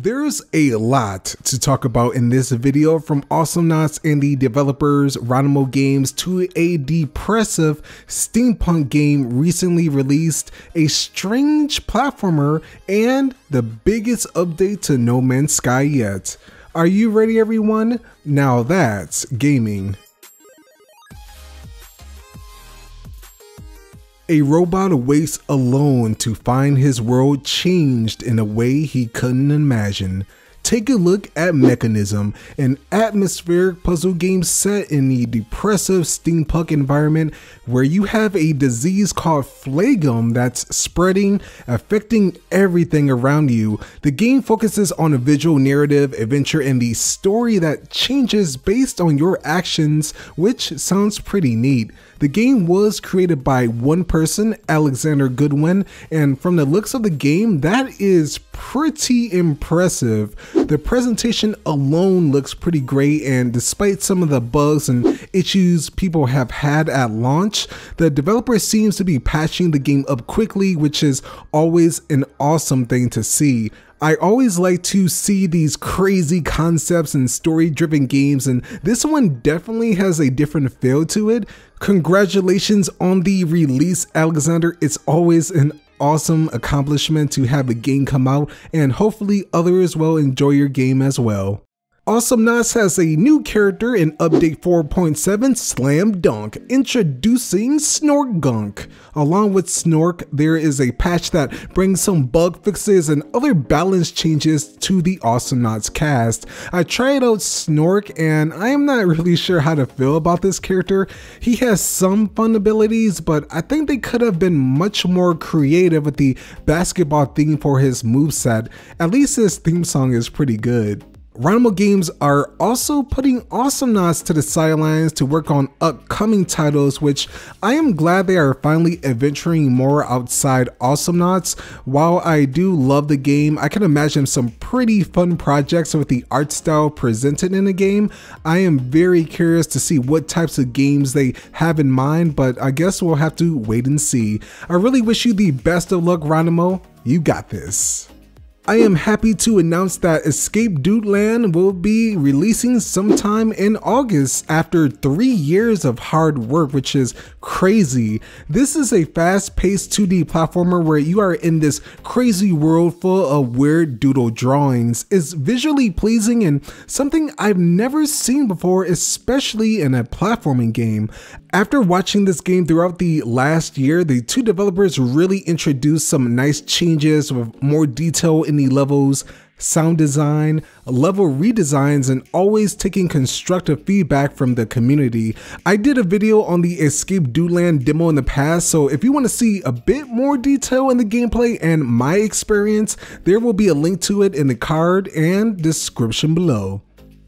There's a lot to talk about in this video from Awesome Awesomenauts and the developers Ronimo Games to a depressive steampunk game recently released, a strange platformer, and the biggest update to No Man's Sky yet. Are you ready everyone? Now that's gaming. A robot awaits alone to find his world changed in a way he couldn't imagine. Take a look at Mechanism, an atmospheric puzzle game set in a depressive steampunk environment where you have a disease called phlegm that's spreading, affecting everything around you. The game focuses on a visual narrative, adventure, and the story that changes based on your actions, which sounds pretty neat. The game was created by one person, Alexander Goodwin, and from the looks of the game, that is pretty impressive. The presentation alone looks pretty great, and despite some of the bugs and issues people have had at launch, the developer seems to be patching the game up quickly, which is always an awesome thing to see. I always like to see these crazy concepts and story driven games, and this one definitely has a different feel to it. Congratulations on the release, Alexander. It's always an awesome accomplishment to have a game come out, and hopefully others will enjoy your game as well. Awesomenauts has a new character in Update 4.7 Slam Dunk, introducing Snork Gunk. Along with Snork, there is a patch that brings some bug fixes and other balance changes to the Awesome Awesomenauts cast. I tried out Snork and I am not really sure how to feel about this character. He has some fun abilities, but I think they could have been much more creative with the basketball theme for his moveset. At least his theme song is pretty good. Ronimo Games are also putting Awesomenauts to the sidelines to work on upcoming titles, which I am glad they are finally adventuring more outside Awesomenauts. While I do love the game, I can imagine some pretty fun projects with the art style presented in the game. I am very curious to see what types of games they have in mind, but I guess we'll have to wait and see. I really wish you the best of luck, Ronimo. You got this. I am happy to announce that Escape Doodland will be releasing sometime in August after three years of hard work, which is crazy. This is a fast-paced 2D platformer where you are in this crazy world full of weird doodle drawings. It's visually pleasing and something I've never seen before, especially in a platforming game. After watching this game throughout the last year, the two developers really introduced some nice changes with more detail in the levels, sound design, level redesigns, and always taking constructive feedback from the community. I did a video on the Escape Doodland demo in the past, so if you want to see a bit more detail in the gameplay and my experience, there will be a link to it in the card and description below.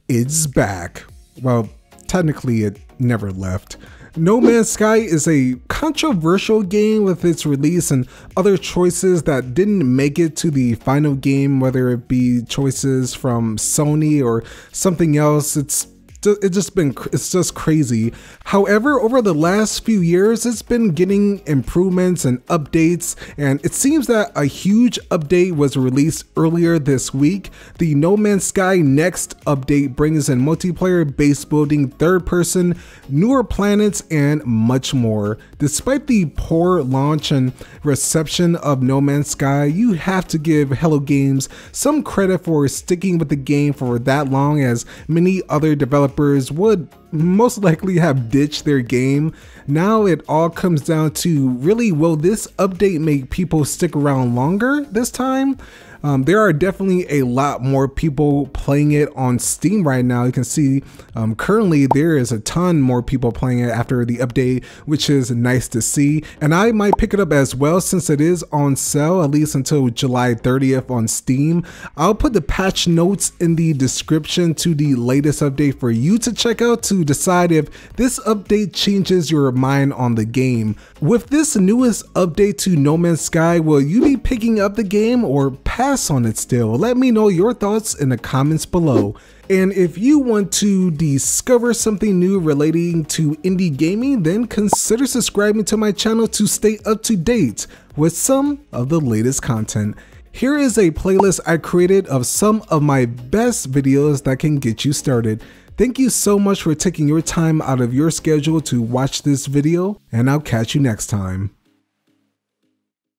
It's back. Well, technically it never left. No Man's Sky is a controversial game with its release and other choices that didn't make it to the final game, whether it be choices from Sony or something else. It's it's just been it's just crazy. However, over the last few years, it's been getting improvements and updates, and it seems that a huge update was released earlier this week. The No Man's Sky Next update brings in multiplayer base building, third person, newer planets, and much more. Despite the poor launch and reception of No Man's Sky, you have to give Hello Games some credit for sticking with the game for that long as many other developers developers would most likely have ditched their game. Now it all comes down to really will this update make people stick around longer this time? Um, there are definitely a lot more people playing it on Steam right now. You can see um, currently there is a ton more people playing it after the update, which is nice to see. And I might pick it up as well since it is on sale at least until July 30th on Steam. I'll put the patch notes in the description to the latest update for you to check out to decide if this update changes your mind on the game. With this newest update to No Man's Sky, will you be picking up the game or pass on it still? Let me know your thoughts in the comments below. And if you want to discover something new relating to indie gaming, then consider subscribing to my channel to stay up to date with some of the latest content. Here is a playlist I created of some of my best videos that can get you started. Thank you so much for taking your time out of your schedule to watch this video, and I'll catch you next time.